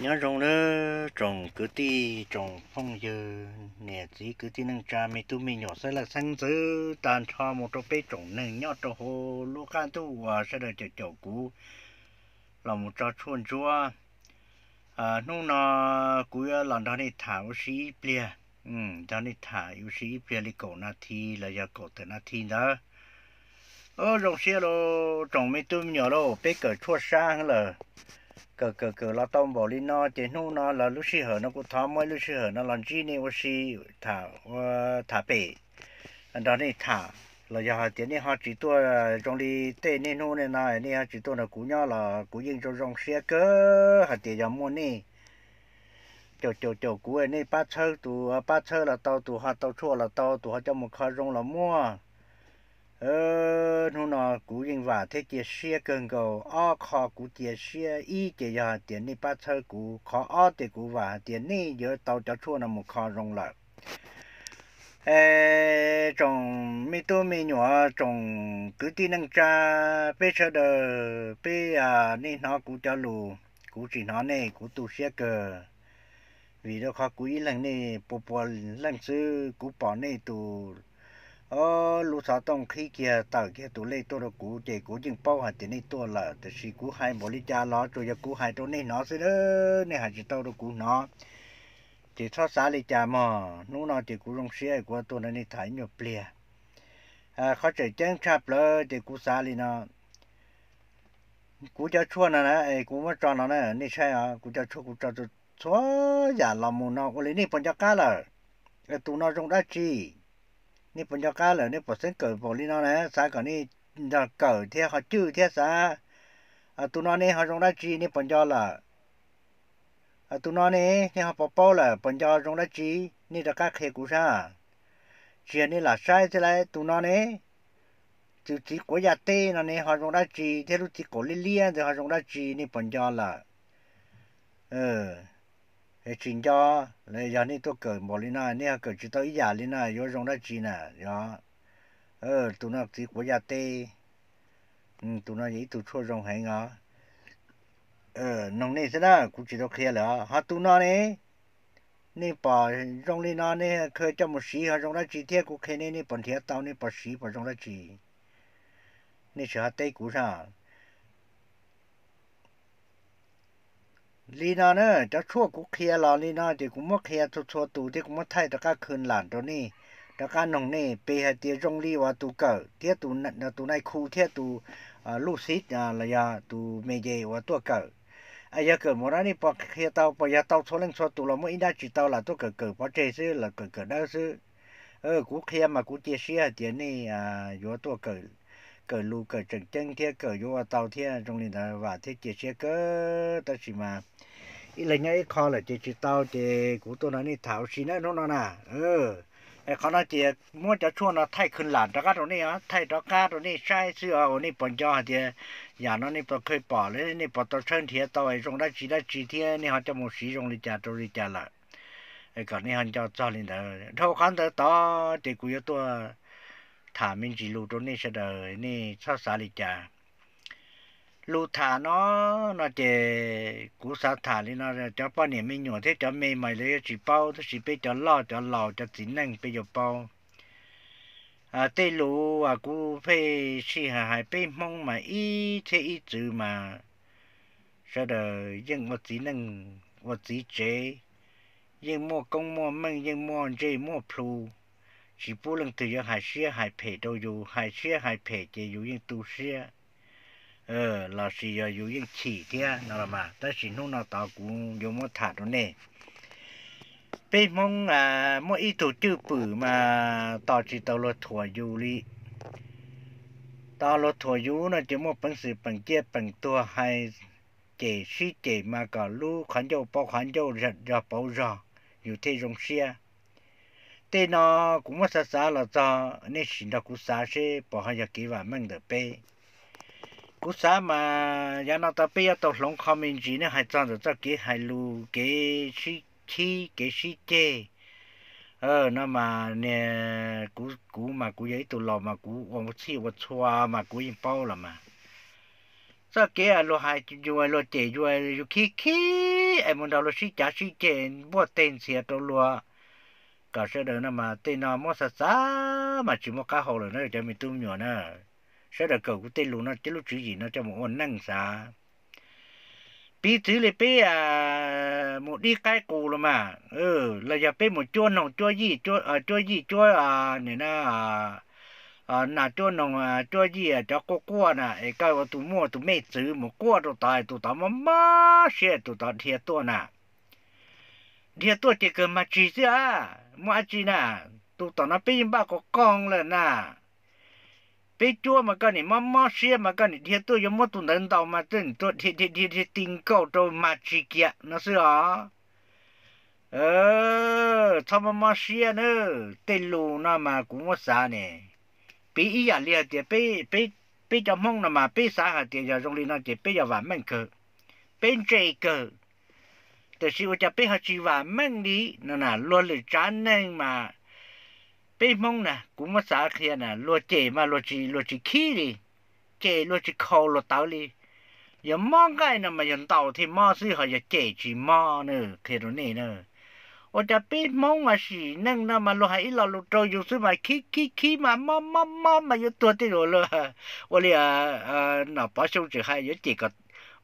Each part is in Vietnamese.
nhớ rong đó trồng cứ ti trồng phong giờ nè chỉ cứ ti nâng cha mi tu mi nhỏ sẽ là sáng dư tàn cho một trâu bê trồng nâng nhỏ trâu hồ. Lu can tu và sẽ là chợ chợ cũ. Là một trò chuồn chua. À nung nó cú là đó đi thả u sĩ bia ừ đó đi thả u sĩ bia đi cổ na thi, là giờ cổ từ na thi đó. Ờ rong xe lo trồng mi tu mi nhỏ lo bê cỡ chua sang là cờ cờ cờ, lo tôm bỏ lên nó chế nu nó là lúc xí hở nó cũng tháo mấy lúc xí hở nó làm chi này tôi xí thả thả bể. Anh đó này thả, là giờ họ tiền này họ chỉ tua ờ, trong đi tê nên nu này này này họ chỉ tua là cú nhau là cú yên cho trong xe cơ họ tiền giờ mua này chỗ chỗ chỗ cú này ba 车 tụ ba 车 là tàu tụ họ tàu chua là tàu tụ họ cho một kho rong là mua ờ nó nó cú yên và thế kia xe cần cầu ở kho cú kia xe y kia giờ tiền này bắt chơi cú khó ở thì cú và tiền này giờ tàu cho chua là một khó rong lại ê trồng mi tô mi nhỏ trồng cứ tin năng cha bây giờ đời bây à nên nó cú cho lù cú chỉ nó này cú tu xe cờ vì đó khó cú ý lần này bộ bộ lần xưa cú bỏ này tu ờ lúc sao tông khi kia tàu kia tụ lấy tôi được cú chỉ cú chừng bao hạt thì này tôi là thì khi cú hai bộ lý cha lo rồi giờ cú hai tôi này nó sẽ đó này hạt chỉ tao được cú nó chỉ thoát xa lý cha mà nú nó chỉ cú rong xe của tôi này thấy nhiều bia à khó chạy chân chạp lơ chỉ cú xa lý nó cú cho chua nè nè cú mất cho nó nè này sai à cú cho chua cú cho chua giả làm mù nó có lý này phần cho cá là tụ nó trong đã chi นี่ปนยกาเหรอนี่ปนเส้นเกิดปนลีนอนะสาก่อนนี่จะเกิดเทียเขาจื้อเทียสาอ่ะตัวนอนี่เขาจงได้จีนี่ปนยอละอ่ะตัวนอนี่นี่เขาปอปอละปนยอจงได้จีนี่จะกาเคกูชาเจียนี่ละใช่ใช่ไหมตัวนอนี่จุดจีกวยาเต้นอนี่เขาจงได้จีเทียรู้จีกวยเลี้ยนเดี๋ยวเขาจงได้จีนี่ปนยอละเออ cái chuyện cho, lấy giờ này tôi cởi bỏ lên này nè cởi chỉ tới giả lên này, vô trong đó chi nè, đó. Ờ tụi nó chỉ của gia tê. Ừ tụi nó chỉ tụi chua trong hay ngó ờ nông này thế đó, cũng chỉ đâu kia là họ tụi nó này nè, bỏ trong lên nó nè, khơi cho một xí họ trong đó chi thiệt cũng kia nè nè, bỏ thiệt tao, nè, bỏ xí, bỏ trong đó chi. Nè chỉ họ tê cũng sao? ลีนาเนอะจะชั่วกูเคลียร์ลอลีนาเดี๋ยวกูมั่วเคลียร์ชัวชัวตูที่กูมั่วไทยตะก้าคืนหลานตัวนี้ตะก้าหนองนี่เปย์ให้เตียจงลีว่าตูเกิดเทียตูนตูในคูเทียตูอ่าลูกศิษย์อ่าระยะตูเมเจว่าตัวเกิดไอ้ยาเกิดหมดนี่พอเคลียร์เตาพอยาเตาชัวเล่งชัวตูเราไม่ได้จิตเตาหละตัวเกิดเกิดพอเจซื้อหละเกิดเกิดได้ซื้อเออกูเคลียร์มากูเจียเสียเดี๋ยนี้อ่าอยู่ตัวเกิดเกิดลูกเกิดจังจังเทียเกิดยู่ว่าเตาเทียตรงนี้นะว่าเทียเจียเสียเกิดตัดสิมา ít là nhảy kho là chỉ chỉ tao chỉ của tôi nói đi thảo xí nữa nó nè ừ cái con nó chỉ mua cho chua nó thay khinh làn cho các đồ này á thay cho các đồ này sai xưa ở này bọn cho thì nhà nó này bọn khơi bỏ lấy này bọn tôi chân thì tao ấy trong đó chỉ đã chỉ thì này họ cho một xí trong đi trả tôi đi trả lại cái còn này họ cho cho lên đó thôi khán tới đó thì của tôi thả mình chỉ lưu đồ này sẽ đời này sao xả đi trả lu thả nó nó chè cú sa thả đi nó cho bao niệm mình nhỏ thế, cho mê mày lấy chỉ bao thế chỉ biết cho lo, cho lò, cho chính năng bây giờ bao. À tê lu à cú phê si hà hải, bê mong mà y thế y chữ mà sau đó nhưng một chỉ năng, một chỉ chế nhưng mua công, mua măng nhưng mua chế mua plu chỉ bù lần từ giờ hải xia, hải phê đâu dù, hải xia, hải phê chế dù nhưng tu xia ờ là chỉ dù những chỉ thế là mà ta chỉ dùng một thả đó bây mong à mỗi ít tổ chữ bự mà tao chỉ tao lo thua dù đi tao lo thua dù nó chỉ một bằng sự bằng chia bằng tua hay chỉ suy chỉ mà cả lũ khoản dầu bao khoản dầu rật rọ bao rọ dù thế rong xe thế nó cũng mất xa xa là do nên xin cũng xa xe bỏ hai giờ kỹ và được bê cú sa mà nhà nó ta bây giờ tàu lông khó mình chỉ nó hay chọn được cho cái hay lu cái chi chi cái chi chê ờ nó mà nè, cú cú mà cú giấy tụ lò mà cú ông chi ông chua mà cú im bao là mà. Cho cái à lo hai, chú ai lo chè, chú, ai chú khí khí em muốn đâu là chi chả chi chèn bữa tên xe đồ lúa cả sẽ đỡ nó mà tên nó mua sạch mà chỉ mua cá hồ rồi nó cho mình tung nhỏ nữa sẽ là cầu cái tên nó chứ lúc chữ gì nó cho một ổn năng xa bí thứ là bé à một đi cái cụ rồi mà ừ là giờ bé một chua nồng chua gì chua à chua gì chua à này na à à nà chua nồng à chua gì à cho cô cua nè cái cái tụ mua tụ mấy chữ một cua tụ tài tụ tao mà má xe tụ tao thiệt to nè thiệt to chỉ cần mà chỉ ra mà chỉ nè tụ tao nó bí ba có con rồi nè bé chua mà cái này mà mà xe mà cái này thiệt tôi giống một tuần đến tàu mà tên tôi thiệt thiệt thiệt thiệt tình cầu tôi mà chỉ kia. Nó sẽ à, ờ thằng mà mà xe nữa tên lù nó mà cũng mất xa nè. Bé ý à liệt thì bé bé bé cho mong nó mà bé sao hạt thì giờ trong linh nó chỉ bé giờ vạn mình cờ bên trời cờ từ sự cho bé hạt chỉ vạn mình đi. Nó là luôn là chán nên mà bây mong nè, cũng mất sao kia nè lo chè mà lo chỉ lo chỉ khí đi. Chè lo chỉ khâu lo tao đi. Giờ mong cái nè mà dần tàu thì mò sư họ giờ chè chỉ mò nữa kia rồi nè. Nữa ở đã bây mong mà xí nâng nè mà lo hay lo lo trôi dù sư mà khí khí khí mà mò mò mò mà ờ, ờ, giờ tua tới rồi lo ở đây à à nó bỏ xuống chỉ hay giờ chỉ có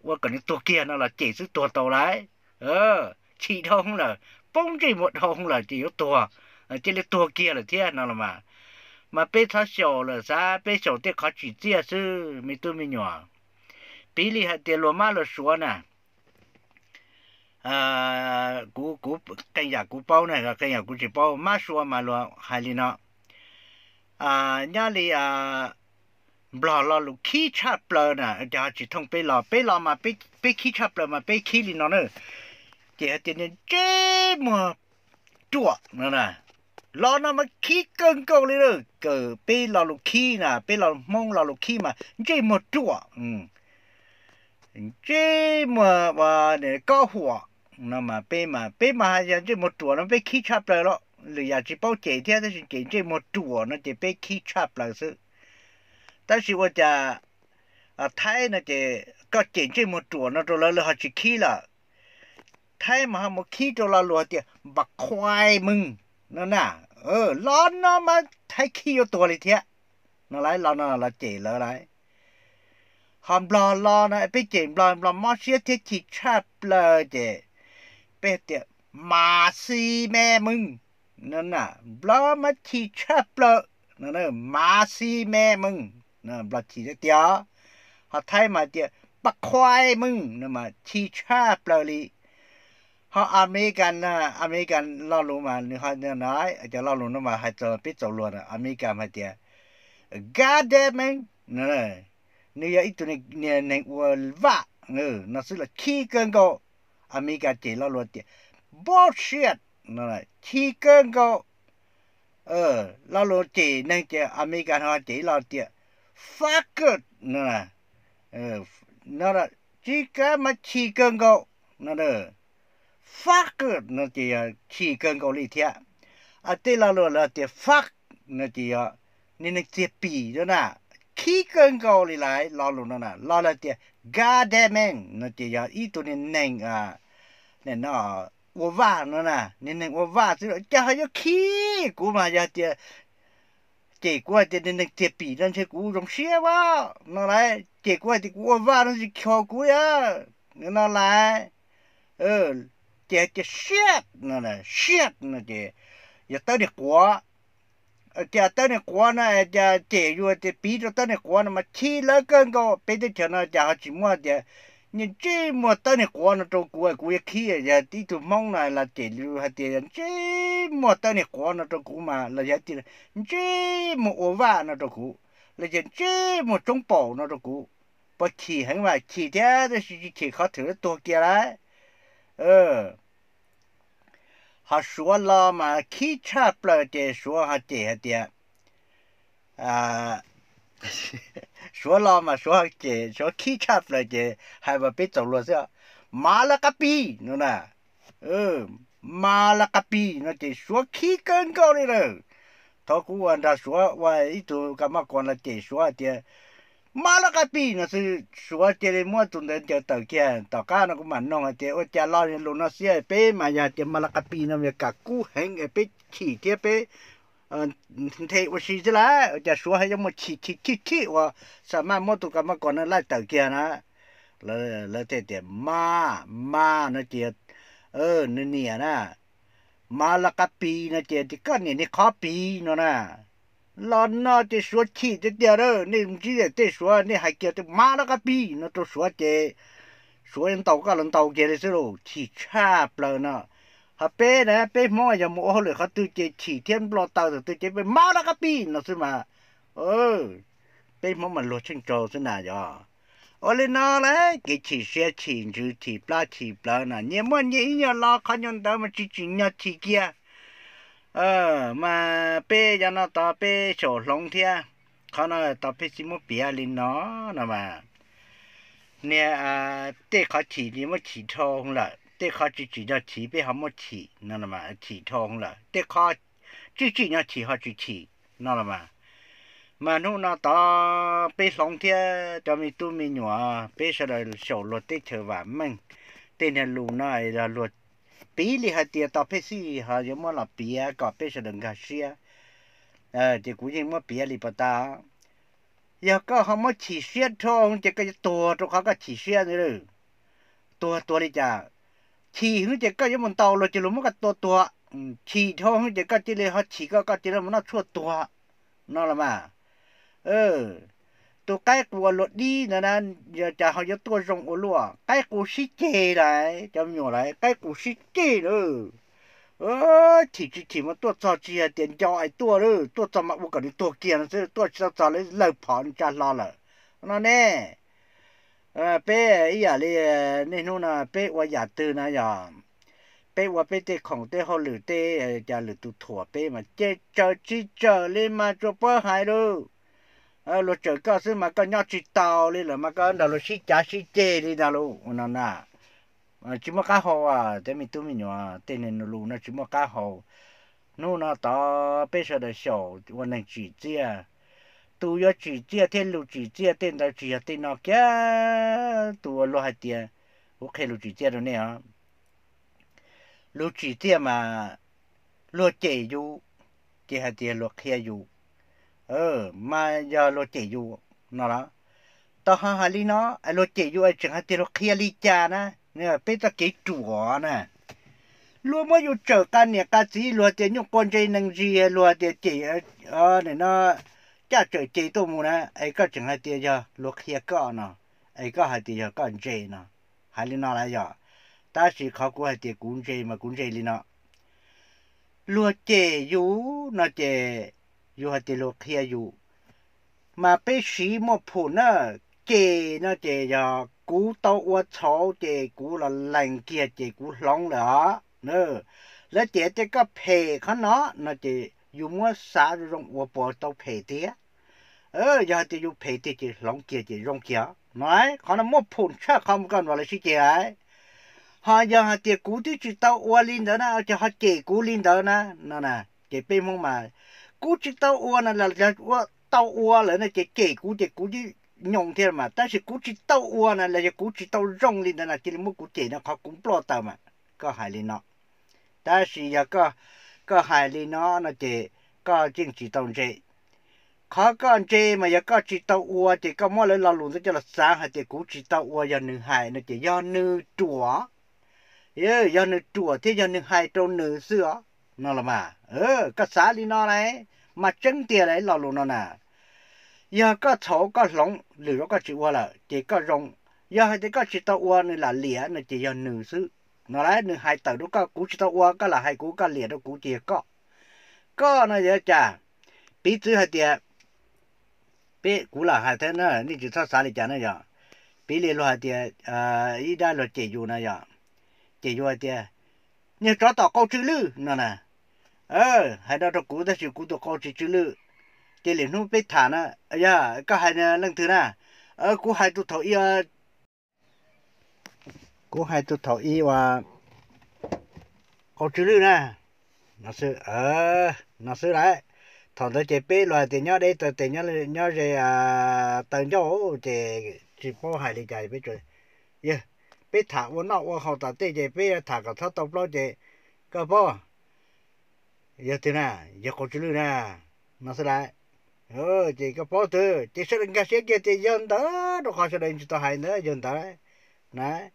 ở cái tua kia nó là chỉ sư tua tàu lại ờ chỉ đâu là bông chỉ một đâu là chỉ tua. 跟你多见那了，这是多到来，呃，气通了，崩这么通了就有多。chỉ là tua kia là thế nào mà mà bé tháo sầu là sao bé sầu thế khó chỉ chia sư mi tu mi nhỏ bí li hạt tiền lúa má là số nè à cú cú cái nhà cú bao này là cái nhà cú chỉ bao má số mà lúa hai li nó à nhà li à bla lo lu khí chắp bla nè giờ chỉ thông bé lo bé lo mà bé bé khí chắp bla mà bé khí li nó nữa chỉ hạt tiền chế mà chua nữa เรานะมาขี้เกิงเกเลยเลยเกิดไปเราลูกขี้นะไปเรามองเราลูกขี้มาจหมดจั่วอืมเจมว่าเนี่ยก็หัวนะมาไปมาไปมาอย่างจหมดจั่วนะไปขี้ชับเลยแล้วหรืออยากจะเป้าเจียที่ยแต่เจียเจมดจั่วนะจะไปขี้ชับเลยซึ่งแต่สิว่าจะอ่าไทยนะเจก็เจียเจมดจั่วนะตัวเราเราหัจะขี้ละไทยมาหาหมดขี้ตัวเราลัวเตียบักควายมึงนั่นน่ะ เอยู่ตัวเลยเทียนั่นไรร้อนนั่นละเจ๋เลยไรหอมบลอรอนะไปเจ๋งบลอบลอมอเชียเทียขี้ชาบเลยเจ๋เป็ดเดียมาซีแม่มึงนั่นน่ะบลอมาขี้ชาบเลยนั่นน่ะมาซีแม่มึงนั่นบลอขี้เดียวหอไทยมาเดียปักควายมึงนั่นมาขี้ชาบเลย ฮะอเมริกันนะอเมริกันเล่อลงมาเนี่ยฮะเนี่ยนายจะเล่อลงมาให้จะปิดตัวลวนอเมริกันมาเดีย God damn it เนี่ยนี่ยอีตัวนี้เนี่ยเนี่ยว่าว่าเออนั่นสิละขี้เกินก็อเมริกันเจเล่อลวนเดีย bullshit นั่นแหละขี้เกินก็เออเล่อลวนเจนั่นเจอเมริกันฮะเจเล่อเดีย fuck it นั่นแหละเออนั่นละขี้เกินมาขี้เกินก็นั่นแ法国那的呀，去跟高丽天，啊，对了了了的法那的呀，你那这比着呢，去跟高丽来老路那呢，老了的 gardening 那的呀，一多的能啊，那那我娃那呢，你那我娃这这还要去古嘛呀的。结果的那那这比人这古种些吧，那来结果的我娃那是巧古呀，那来，呃。chè chè shit nè nè shit nè chè giờ tới đi quá chè tới đi quá nè chè chè vừa chè bí cho tới đi nè mà chi lỡ cơn cô bây giờ chờ nó chả chỉ mua chè nhưng chỉ mua tới đi quá nó trong cuối cuối khi giờ tí tụ mong này là chè lưu hay chè chỉ mua tới đi quá nó trong cũ mà là giờ chỉ chỉ mua ổ vạ nó trong cũ là giờ chỉ mua trong bầu nó trong cũ bất kỳ hành mà chỉ thế thì chỉ khó thử, tôi kia đấy. เออเขาสวนลอมาขี้ชาเปล่าเจสวนเขาเจเตียอ่าสวนลอมาสวนเจสวนขี้ชาเปล่าเจให้มาปิดจบลัวเสียมาละกะปีนู่นน่ะเออมาละกะปีนั่นเจสวนขี้เกินเก่าเลยเลยทอกูอันดาสวนว่าอีตัวกรรมกรละเจสวนเตีย มาละกะปีนะสิสัวเจริมัวตุนเดินเจอเต่าแก่ต่อก้านกูมันน้องเจโอจะรอเรียนลุนะเสียเปมายาเจมาละกะปีนะเมียกะกู้แหงไอเปขี่เจเปเออเทวชีจะละจะสัวให้ยังมาขี่ขี่ขี่ขี่ว่าสามารถมัวตุกัรมาก่อนนั้นไล่เต่าแก่นะแล้วแล้วเจเจมามานะเจเออเนี่ยนะมาละกะปีนะเจที่ก็เนี่ยนี่ขอปีเนาะนะ ลอนนอจะสวดขี้จะเดียวเด้อนี่มึงจีเตสวดนี่หายเกี่ยวจะมาแล้วก็ปีนตัวสวดเจสวดยังต่าก็ลันเต่าเจเลยสิลูกขี้ชาเปล่าเนาะฮะเป้นะเป้มออย่าโมโหเลยเขาตัวเจขี้เทียนปลอเต่าแต่ตัวเจไปมาแล้วก็ปีนสิมาเออเป้มอมันรถชิงโจสินะยอโอเลนอเลยกี่ขี้เสียขี้จืดขี้ปลาขี้ปล่าน่ะเนี่ยมันเนี่ยอีหยอลอขันยันเต่ามันจีจีเนี่ยขี้เกีย เออมาเป้ยันต่อเป้โฉดลงเทียเขาเนาะต่อเป้ชิมเปียลินเนาะนะมาเนี่ยเอ่าเต้เขาฉีนี่มันฉีทองละเต้เขาจีจีเนาะฉีเปเขาไม่ฉีนั่นละมาฉีทองละเต้เขาจีจีเนาะฉีเขาจีฉีนั่นละมามาโน่นต่อไปสองเทียจะมีตู้มีหนัวเปเสด็จโฉดรถเต้เธว่ามึงเต้เนี่ยลูน่าจะรถ mua mà lo chân trâu thế nào giờ ở lên nó đấy cái chỉ xe chỉ chữ chỉ pla chỉ pla nè nhưng mà nhỉ nhỉ lo khó nhận đó mà chỉ chỉ nhớ chỉ kia ờ mà bê cho nó tao bê sổ lông thia khó nó tao bê chỉ một bia lên nó nè mà nè à tê khó chỉ đi mà chỉ thông là tê khó chỉ chỉ cho chỉ bê không một chỉ nè mà chỉ thông là tê khó chỉ chỉ nhau chỉ họ chỉ chỉ nè mà mà nu nó tao bê lông thia cho mình tu mình nhỏ bê sau đó sổ luật tê chờ và mình tên là lù nó là luật bí li hai tiền tao phải xí hà giống mà là bí à có phải sử dụng cái gì à ờ thì cũng như mà bí li bắt ta giờ có họ mà chỉ xuyên thôi chỉ cái tua cho họ cái chỉ xuyên nữa tua tua đi chả chỉ hướng chỉ cái giống mình tàu rồi chỉ lúc mà cái tua tua chỉ thôi chỉ cái chỉ là họ chỉ có cái chỉ là nó chua tua nó là mà ờ tôi cái của luật đi nè nè giờ chả họ giờ tôi rong ở lúa cái của sĩ chê lại cho nhiều lại cái của sĩ chê nữa ờ thì chỉ chỉ mà tôi cho chi tiền cho ai tôi nữa tôi cho mà tôi cần tôi kia nó tôi cho cho lấy lời phò cho lo là nó nè ờ bé ấy à li nên nó là bé qua nhà tư nè giờ bé qua bé tê khổng tê họ lử tê giờ lử tụ thua bé mà chơi chờ chi chờ lên mà cho bơ hai đâu ờ lo chờ cơ sư mà có nhau chỉ tàu đi là mà có đó lo xí chả xí chê đi đó lo nó nà chỉ mà cá hồ à thế mình tụi mình nhỏ, tên này nó lu nó chỉ mà cá hồ nó nó tao bây giờ là sầu วัน này chỉ chia. Tu yo chỉ chia thêm lu chỉ chia, tên đó chỉ tên nó kia. Tu lo hai tiền ok lu chỉ chia rồi nè, hả? Lu chỉ chia mà lu chế du chỉ hai tiền lu kia du ờ mà giờ lo chỉ dụ nó đó. Tao ha ha li nó à, ai lo chỉ dụ ai chẳng hạn tiền lo kia li cha nè nè bây giờ cái chùa nè. Luôn mà dụ chờ can nè cái gì lo tiền nhung con trai năng gì lo tiền chỉ ờ này nó, cha trời chỉ tôi muốn nè. Ai có chẳng hạn tiền giờ lo kia có nè. Ai có hai tiền giờ, có anh nè. Hai li nó lại giờ, ta chỉ khó của hai tiền cũng trai mà cũng trai li nó. Lo chỉ dụ nó chỉ อยู่หัดโลเคียอยู่มาไปสีมอผูน่ะเจน่ะเจยากูโตว่าชอเจกูละแรงเกียเจกูร้องเหรอเนอแล้วเจเจก็เพเขาเนาะน่ะเจอยู่มัวสารงวัวปอเตาเพเตียเออยาจะอยู่เพเตียเจร้องเกียเจร้องเกียน้อยเขาน่ะมอผูนชาคำกันว่าอะไรสิเจไอหายาเจกูที่จิตเตาอวลินเดนะจะหาเจกูลินเดนะนั่นน่ะเจเป็นมองมา cú chỉ tao ua là là là ua tao ua là nó chỉ kể cú chỉ cú chỉ nhông thế mà. Ta chỉ cú chỉ tao ua là là cú chỉ tao rong lên là chỉ một cú chỉ nó khó cũng lo tao mà. Có hại lên nó. Ta chỉ là có có hại lên nó nó chỉ có chính chỉ tao chỉ khó có chỉ mà giờ có chỉ tao ua chỉ có mỗi lần lao lùn cho là sáng hay chỉ cú chỉ tao ua giờ nương hại nó chỉ do nương chùa yeah, do nương chùa thế do nương hại trong nương xưa nó là mà ờ cái xã đi nó này mà chân tiền này là luôn nó nè. Giờ có thổ, có lỏng, lửa, có chịu qua là chỉ có rong. Giờ hay thì có chỉ tao qua này là lìa này chỉ giờ nửa xứ. Nó lấy nửa hai tờ đó có cú chỉ tao qua có là hai cú có lìa đó cú chỉ có. Có nó giờ chả bí chữ hay tiền bí cú là hai thế nữa nên chỉ sao xã đi chả nữa giờ. Bí lìa lo tiền à ý đã là chỉ dù nữa giờ. Chỉ dù hai tiền nhưng cho tao câu chữ lư, nó nè ờ hay đó cú đó chỉ cú đó câu chỉ chữ lự, cái liền nó biết thả nè ấy à cái hai nè lần thứ nè ờ cú hai tụ thầu y cú hai tụ thầu y và câu chữ lự nè nó sư ờ nó sư lại, thằng đó chỉ biết là tiền nhớ đây từ thì nhớ nhớ về à tầng chỗ thì chỉ phố hai đi chạy biết rồi yeah biết thả vô nọ vô học tập tê, chỉ biết thả cái thao tập lo chỉ cái bao giờ thế nào giờ có chữ nè. Nó sẽ lại. Ừ, ờ chỉ cái bao tư chỉ sẽ cái sẽ cái thì dân đó nó khó sẽ đừng cho hai nữa dân đó này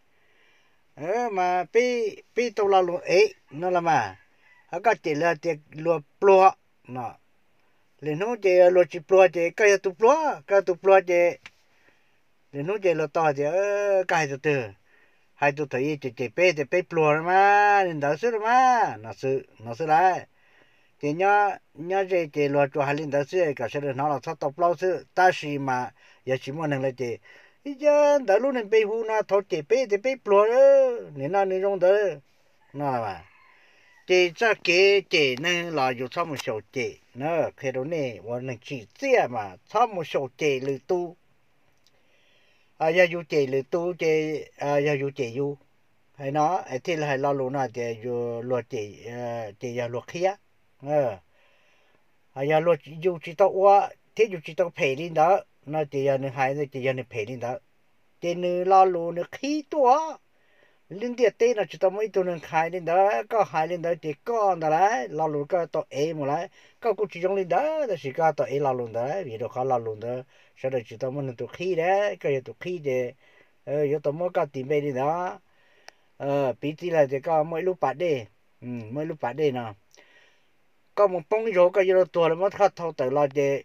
ờ mà pi pi tàu là luôn ấy nó là mà. Có chỉ là chỉ luôn plua. Nó. Lên nó chỉ lo chỉ plua chỉ cái tu plua cái tu plua chỉ lên nó chỉ lo to chỉ cái tu từ. Hai tu thấy chỉ chỉ pe chỉ pe plua mà. Nên đó sự mà. Nó sự nó sự lại thì nhá nhá cái cái lo cho hai linh đó chứ cái sẽ được nó là sao tập lâu chứ ta chỉ mà giờ chỉ muốn là gì ý chứ, đã lúc này bây hú na thôi, chỉ bây thì bây bỏ đó nên là nên dùng được, nó là mà chỉ cho cái chỉ nên là có sao một số chỉ nó cái đó này và nên chỉ tiếc mà sao một số chỉ lư tu à giờ dùng chỉ lư tu chỉ à giờ dùng chỉ có, hay nó thì là lo luôn là chỉ lo chỉ chỉ giờ lo kia à à nhà lo dù chỉ tao qua thế dù chỉ tao phải đi đó, nó chỉ là những hai nó chỉ là những phải đi đó. Thế nữ lo lu nữ khí tua. Linh địa tê nó chỉ tao mấy tụi nữ khai lên đó, có hai lên đó thì con đó đấy, lo lu có tao ế mà đấy. Có cũng chỉ trong lên đó là chỉ có tao ế lo lu đấy, vì đâu khó lo lu đó sau đó chỉ tao mấy tụi khí đấy cái tụi khí đấy ờ giờ tao mới có tìm về đi đó. Ờ bị tí là thì có mỗi lúc bắt đi. Ừ mỗi lúc bắt đi nào có một bông rổ cái gì đó tua là mất khát thâu tự lo gì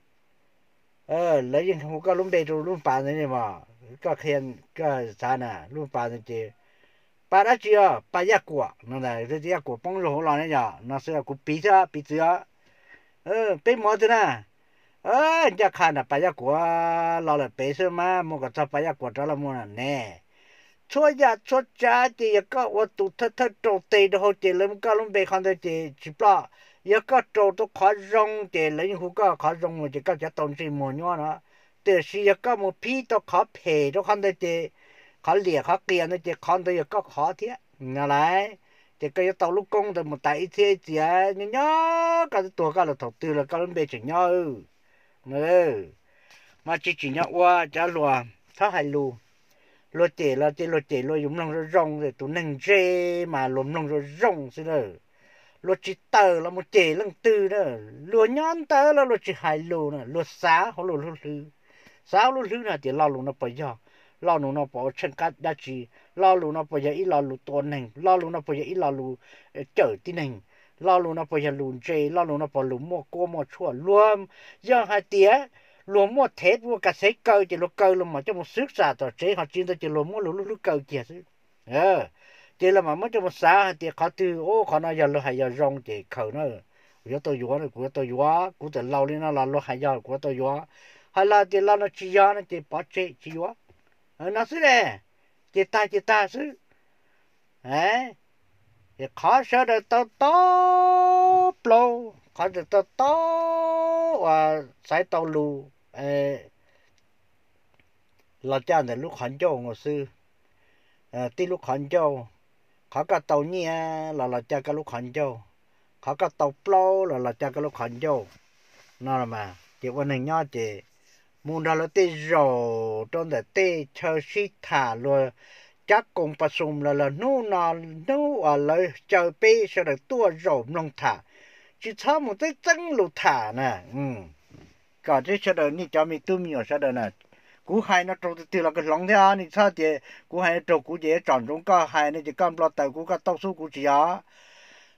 ờ lấy những không có lúc đây rồi lúc bàn này mà. Có khen có sao nè lúc bàn này chứ bà đã chưa? Bà giác của. Nó là cái giác của bông rổ là này nhở nó sẽ là của bí chứ bí chứ ờ bí mỏ thế nè. Ờ nhà khăn là bà giác của lo là bí chứ mà. Một cái cho bà giác của cho là mua là nè. Chúa nhà chúa cha thì cái, tôi thật thật trâu tê đó họ chỉ làm cái lúc bây giờ thì chỉ bảo 的去不啦？一个做都靠用的，人户个靠用我就个这东西么样了，但是一个么皮都靠配都看到的。khó liệt khó kia nó chỉ con tôi có khó thế nó lại chỉ cái tàu lúc công thì một tay thế chỉ nhớ nhớ cái tuổi cái là đầu tư là cái bên chỉ nhớ nữa mà chỉ chỉ nhớ qua trả lùa tháo hai lù lùa chỉ là chỉ lùa chỉ lùa dùng lòng rồi rong rồi tụi nâng dê mà lùm lòng rồi rong xí nữa luật chỉ tờ là một chế lăng tư đó. Lùa nhón tờ là luật chỉ hai lô nè luật xá hoặc luật lùa lư. Xá lùa lư là chỉ lo lù nó bây giờ lo lù nó bỏ chân cắt đã chỉ lo lù nó bây giờ ít lo lù tuần này lo lù nó bây giờ ít lo lù ờ, chở tí này lo lù nó bây giờ lù chế lo lù nó bỏ lù mua cô mua chua luôn giờ hai tía luôn mua thép mua cả sấy cơ chỉ lù cơ luôn mà cho một sức xả tờ chế họ chuyên tới chỉ lù mua lù lù cơ kia chứ. Ờ chỉ là mà mới cho một xã thì khó từ ô khó nói giờ lo hay giờ rong thì khẩu nó. Của tôi vua này, của tôi vua, của tôi lâu lên nó là lo hay giờ của tôi vua. Hay là thì là nó chỉ giờ nó chỉ bỏ chế chỉ vua. Ờ, nó xứ này chỉ ta chỉ ta xứ. Ấy thì khó sợ được tao to plo khó được tao to và sai tao lù. Ấy là cha này lúc hành châu ngồi sư à ờ, tí lúc hành châu khó cả tàu nhia à, là là cha cái lúc hành châu. Khó cả tàu lâu là là cha cái lúc hành châu. Nó là mà chỉ quan này nhau chỉ muốn ra là tê rồ trong đời tê chờ xí thả luôn, chắc cùng bà sùng là là nô nà nô à lời chờ bê sẽ được tua rồ nông thả chỉ sao một cái chân lù thả nè ừ. Cả thế sẽ được như cho mình tu mình sẽ được nè cú hai nó trâu từ là cái lòng thế à ni sao thì cú hai trâu cú dễ chọn trong cả hai này chỉ cầm lo tàu cú cả tóc số cú chỉ à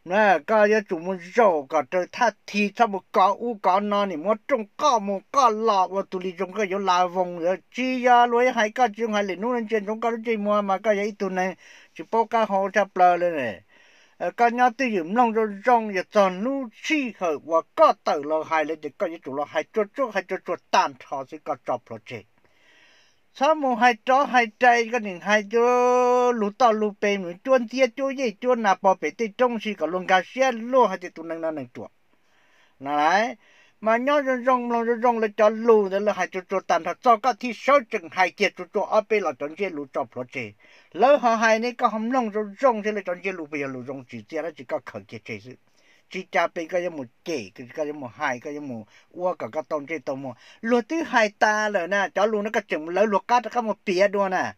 nè cả giờ chúng mình rau cả trời thắt thì sao một cả u cả nó này một trong cả một cả lọ và tụi đi trong cái chỗ là vòng rồi chỉ ya lối hai cả chúng hai liền nuôi trên trong cái chỉ mua, mà cả ấy tụi này chỉ bao cả hồ chập lờ lên này ờ, cả nhà tự dùng lòng rồi rong và toàn nu chi hở và cả tử là hai lên thì cả giờ chúng là hai chỗ chỗ hai chỗ chỗ tàn thọ thì có chọc สมุหายจ้อหายใจก็หนึ่งหายจูหลุต่อลูเป็นเหมือนจวนเจียจูยี่จวนนาปอเป็ดที่จงสีกับลงกาเชียลู่หายตัวนั่งนั่งหนึ่งตัวนั่นไงมาย้อนจงจงลงจงจงเลยจ้อลู่แล้วหายจูจูตันทัดจอก็ที่เช้าจึงหายเจียจูจูเอาไปหล่อจนเจียลู่จอบโปรเจแล้วหายนี่ก็หอมลงจงจงเสียเลยจนเจียลู่ไปลู่จงจีเจียแล้วจีก็เขินเกียเจีย các thi số chừng hai kia chỗ chỗ ở bên là chọn chơi lũ cho pro chơi lỡ họ hai này có không rong rong rong thế là chọn chơi lũ bây giờ lũ rong chỉ tia là chỉ có khởi kia chơi chứ chỉ cha bên cái một kể cái cái một hai cái một ua cả cái tông trên tông một luật thứ hai ta rồi nè cho luôn nó cái chừng lấy luật cá cái một bia đua nè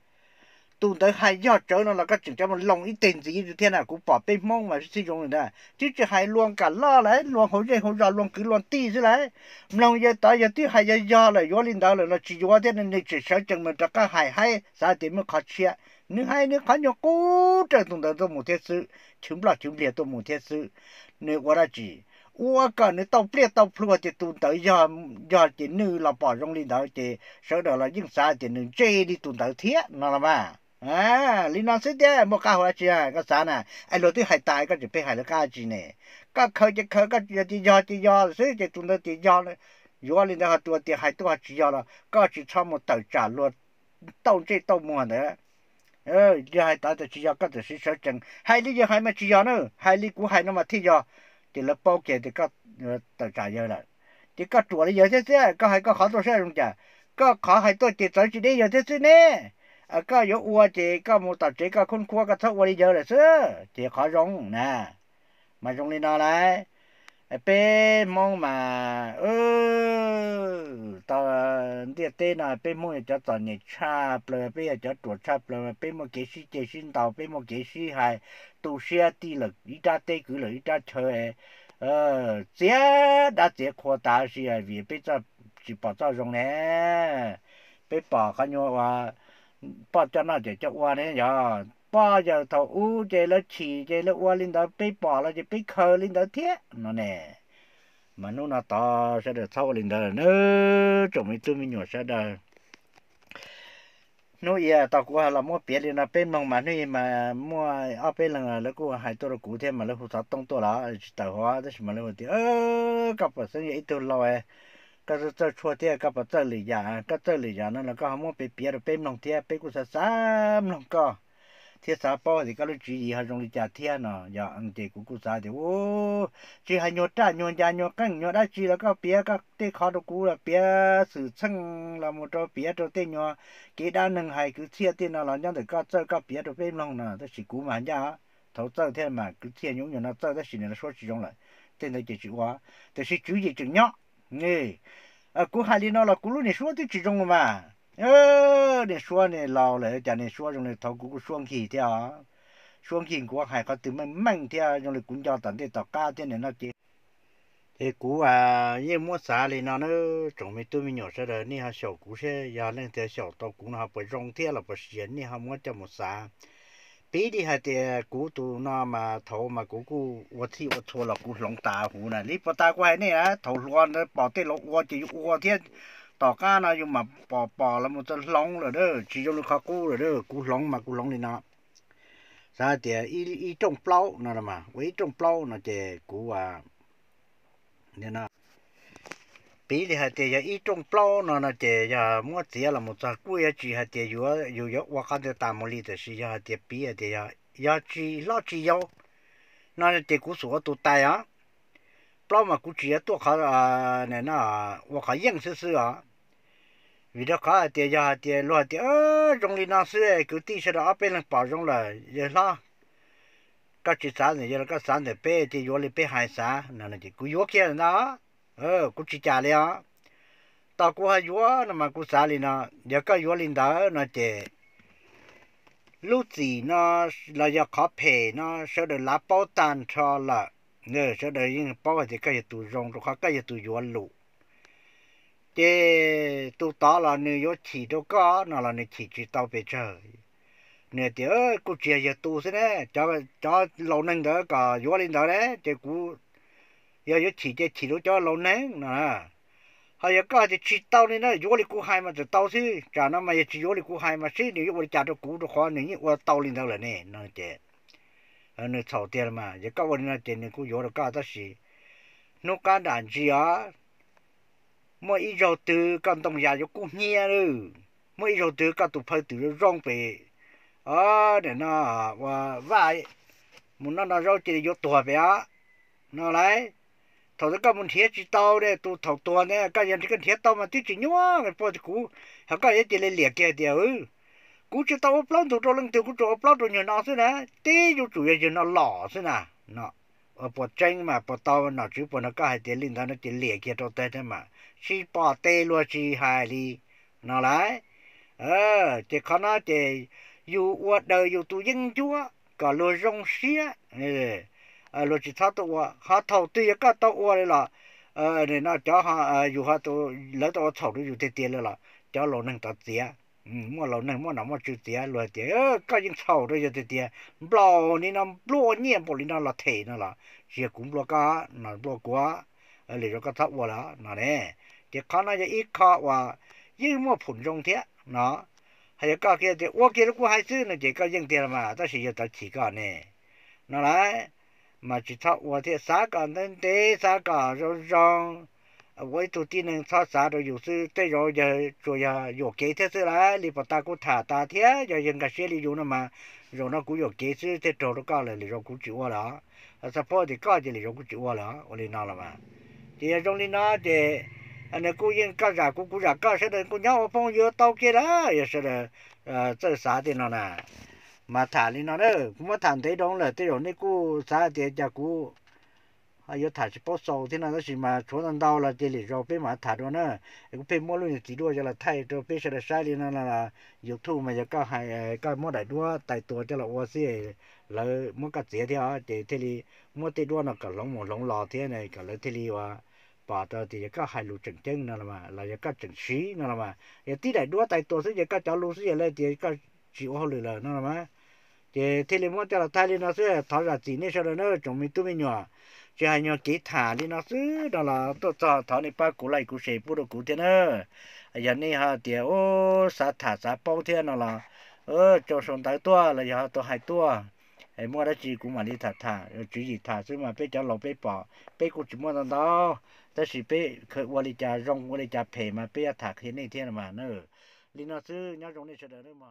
tụi tới hai giờ trở nó là các chữ trong lòng ít tiền gì như thế nào cũng bỏ bên mong mà sử dụng này chứ chỉ hai luôn cả lo đấy luôn hỗ trợ hỗ trợ, luôn cứ luôn tì ra đấy lòng giờ tới giờ tí hai giờ giờ là gió lên đó là nó chỉ gió thế nên chỉ sợ chừng mình các hai hai sao thì mới khó chia nếu hai nếu khó nhau cố trở tụi tới tôi một thế sự. Chúng là chúng liệt tôi một thế sự. Nếu quá là chỉ, ua cả nếu tàu ple tàu plua thì tụi tới giờ giờ chỉ nữ là bỏ trong lên đó thì sợ đó là những sao tiền nữ chơi đi tụi tới thiết nó là mà. อ่าลีนอนสิเดียมก้าหัวจีอะก็สาน่ะไอ้รถที่หายตายก็จะไปหายแล้วก้าจีเน่ก็เคยจะเคยก็จะจียอจียอสิจะตุนเดจียอเลยอยู่ว่าลีนอนตัวที่หายตัวจียอแล้วก็จะชอบมันต่อจ่าลวดต้องจีต้องมัวเนี่ยเออจะให้ตาจะจียอก็จะสิเสจังให้ลีจะให้มาจียอเนอะให้ลี่กูให้นมาที่ยอจีละเป้าเก็ยร์ก็ต่อจ่าเยอะละจีก็ตัวเลยเยอะเสียก็ให้ก็ขอตัวเสียลงจ้าก็ขอให้ตัวจีสอนจีได้เยอะเสียเนี่ย à có yếu ua chị có một tập chị có khôn khua có thấu ua đi giờ là xưa chị khó rong nè. Mà rong đi nào lại bé mong mà ơ tao đi tê là bé mong cho tao nhảy cha bờ bé cho chuột cha bờ bé mong cái gì cái sinh tao bé mong cái gì hay tu xe đi là ít ra tê cứ là ít ra chơi ờ chế đã chế khoa ta gì à vì bé cho, chỉ bảo cho rong nè. Bé bảo cái nhau à bỏ cho nó để cho qua đấy nhở bỏ giờ thầu u chế là chỉ chế là qua lên đó bị bỏ là chỉ bị khờ lên đó thế nó nè mà nó nó to sẽ được sau lên đó nữa chúng mình tôi mình nhỏ sẽ được nó giờ tao qua là mua biệt lên là bên mong mà nó mà mua ở bên là nó cũng hai tôi cũ cụ thể mà nó hụt tông tôi là tao hóa đó mà nó thì ơ cặp phải sinh vậy tôi lo cái cái chua thế cái bắt chân lì giả cái chân lì giả nó là cái không bị bịa rồi bên lòng thế bên cũng sa sa lòng co thế sa bao thì cái lúc chỉ gì hay dùng lì giả thế nó giờ anh thì cũng cũng sa thì ô chỉ hay nhột ra nhột ra nhột căng nhột đã chỉ là cái bịa cái tê khó được cũ là bịa sự chân là một chỗ bịa chỗ tê nhột cái đa nâng hay cứ chia tiền nó là nhân được cái chân cái bịa được bên lòng nó đó chỉ cú mà nhá thấu chân thế mà cứ chia nhung nhung nó chân đó chỉ là số chỉ dùng lại tên là chỉ chữ hóa thì chỉ chữ gì chữ nhóc nè à cú hai đi nó là cú lúc này xuống tới chỉ trong mà ơ để xuống này lao lại chả này xuống trong này thầu cú xuống khí theo xuống khí của hai có từ mình mạnh theo trong này cũng cho tận thế tao ca thế này nó chỉ thế cú à như mua xả thì nó nó trong mấy tôi mình nhỏ sẽ rồi ni ha 小 cú sẽ giờ lên theo 小 tao cũng nó phải rong theo là phải xiên ni ha mua cho một xả bí đi hay thì cú tu nó mà thầu mà cú cú tôi thi tôi thua là cú lòng tà hú nè lý bắt ta quay này á thầu loan nó bỏ tên lộc tôi chỉ tôi thiên tỏ ca nó nhưng mà bỏ bỏ là một cái lòng rồi đó chỉ cho nó khó cú rồi đó cú lòng mà cú lòng đi nó ra thì ý ý trong plau nó là mà với trong plau nó thì cú à nên nó thì hạt tiền ít trong plau nó là tiền ya mua tiền là một trăm cuối chỉ hạt tiền yếu yếu yếu và cái đó tạm một lít thì 是 hạt tiền giờ hạt tiền giờ chỉ lo chỉ yếu nó là tiền cũ số tụ tài á plau mà cũ chỉ tụ khá à này nó và khá yên sự sự á vì đó khá tiền ya tiền lo tiền ơ trong lý nó sự cứ tí sẽ đó bên là bảo trong là giờ lo các chỉ sản này giờ các sản này bé thì vô lên bé hai sản nó là chỉ cứ vô kia nó ờ cũng chỉ trả liền ta cũng hay vua nó mà cũng xả liền nó giờ cái vua liền đó nó chỉ lúc gì nó là giờ khó phê nó sẽ được lá bao tan cho là nè sẽ được những bao thì cái gì tụ rong rồi cái gì tụ vua lụ chế tụ đó là nếu có chỉ đâu có nó là nếu chỉ chỉ tao về trời nè thì ơi cũng chỉ giờ tụ thế này cho cho lâu năm đó cả vua liền đó đấy chế cũng giờ giờ chỉ để chỉ cho lâu nén nè hay giờ cái chỉ tao này nó vô đi cú hai mà chỉ tao xí chả nó mà chỉ vô đi cú hai mà xí nếu vô đi chả cho cú cho khó này vô tao lên đâu là nè nó chứ ở nơi thầu tiền mà giờ cái vấn đề tiền này cú vô được cái đó xí nó cái đàn gì á mỗi ít rồi từ con đồng nhà vô cú nhia rồi mỗi giờ từ cái tụ phơi từ rong về à để nó và vài muốn nó nó rau chỉ vô tuổi về á nó lấy thầu cái muốn thiết chỉ tao đấy tu thầu tua này cái gì cái thiết tao mà tí chỉ nhua, cái bao cú. Họ cái gì chỉ lấy liệt kia điều cú chỉ tao plon tu cho lưng tiêu, cú cho plon tu nhiều nó thế nè tí chú chủ yếu nó lỏ thế nè nó, ở bộ tranh mà bộ tao nó chứ bộ nó có hai tiền linh đó nó chỉ liệt kia cho tay thế mà. Chỉ bỏ tê luôn chỉ hai đi nó lại ờ chỉ khó nó chỉ dù qua đời dù tu dân chúa có lúa rong xía. Ừ. 啊，罗吉他都我，哈头对一个到我里了，呃，你那脚下呃，有哈都来到我草里就得跌了了，掉老能到跌，嗯，没老能么那么就跌落跌，呃，赶紧草里有点跌，老你那老年不你那老退那了，些工作干那不过，呃，你就搁他我了，那呢，就看那些一看哇，又莫盆中跌，喏，还有个个的，我给了过还是那几个人跌了嘛，但是要到几个呢，那来。嘛只他我的三个能得三个肉肉。我做地能炒啥都有时对着就做呀有给的是啦，你不打过他打天要人家写里有了嘛，让那股有给是在找着搞了，你让股就我了，啊，是跑的搞的你让股就我了，我哩拿了嘛，这些种的拿的，啊，那股人搞啥股股啥搞啥的，股鸟我朋友到给了，也是的，呃，这啥的了呢？mà thả lên nó đó, cũng mà thả thấy đó là thấy rồi nên cô xã thì nhà cô à giờ thả chỉ bao sâu thế nào đó chỉ mà chỗ nào đau là chỉ để rồi bên mà thả đó nữa cái bên mỗi luôn chỉ đua cho là thay cho bên sẽ là sai đi nó là yêu thu mà giờ các hai các mỗi đại đua tại tua cho là ô xí là mỗi cái gì theo để thế thì mỗi tê đua nó cả lông một lông lò thế này cả lấy thế thì và bỏ ra thì các hai lũ chừng chân nó là mà là giờ các chừng xí nó là mà. Giờ tí đại đua tại tua sẽ giờ các cháu lũ xí là thì các chịu hoa lửa nó là mà chế thế liền muốn cho là thay lên nó sẽ thọ ra gì nên sau đó nó chuẩn bị tu bên nhọ, chế hay nhọ kỹ thả đi nó xứ đó là tôi cho thọ này ba củ lại củ sấy bút được củ thế nữa giờ này ha thì ô sa thả sa bao thế nó là ơ cho sống tới tua là giờ tôi hai tua. Ai mua đó chỉ cũng mà đi thả thả rồi chỉ gì thả xứ mà bây giờ lẩu bây bỏ bây cũng chỉ mua đó. Đó chỉ bé khởi qua đi chà rong qua đi chà phê mà bé thả thế này thế mà nữa đi nó xứ nhau rong đi sẽ đỡ mà.